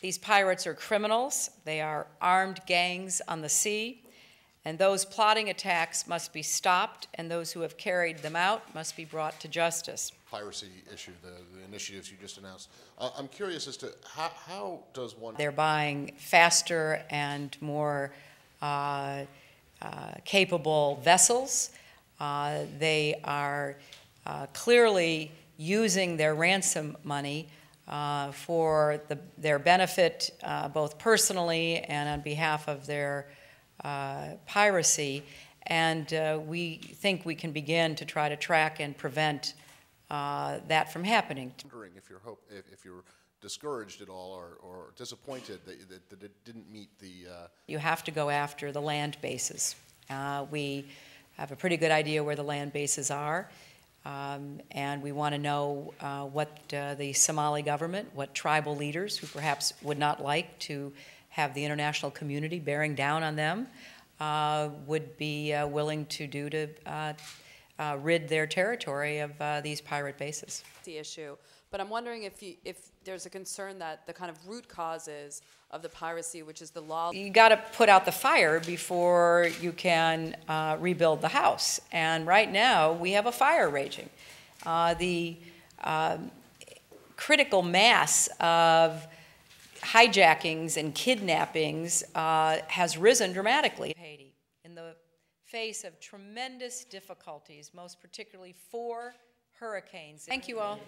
These pirates are criminals. They are armed gangs on the sea. And those plotting attacks must be stopped, and those who have carried them out must be brought to justice. Piracy issue, the, the initiatives you just announced. Uh, I'm curious as to how, how does one. They're buying faster and more uh, uh, capable vessels. Uh, they are uh, clearly using their ransom money uh, for the, their benefit, uh, both personally and on behalf of their uh, piracy. And uh, we think we can begin to try to track and prevent uh, that from happening. wondering if you're hope, if, if you're discouraged at all or, or disappointed that, that, that it didn't meet the. Uh, You have to go after the land bases. Uh, we have a pretty good idea where the land bases are. Um, and we want to know uh, what uh, the Somali government, what tribal leaders who perhaps would not like to have the international community bearing down on them uh, would be uh, willing to do to uh, rid their territory of uh, these pirate bases. the issue. But I'm wondering if you, if there's a concern that the kind of root causes of the piracy, which is the law. You got to put out the fire before you can uh, rebuild the house. And right now, we have a fire raging. Uh, the um, critical mass of hijackings and kidnappings uh, has risen dramatically. Haiti, in the face of tremendous difficulties, most particularly four hurricanes. Thank you all.